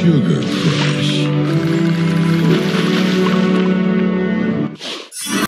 sugar.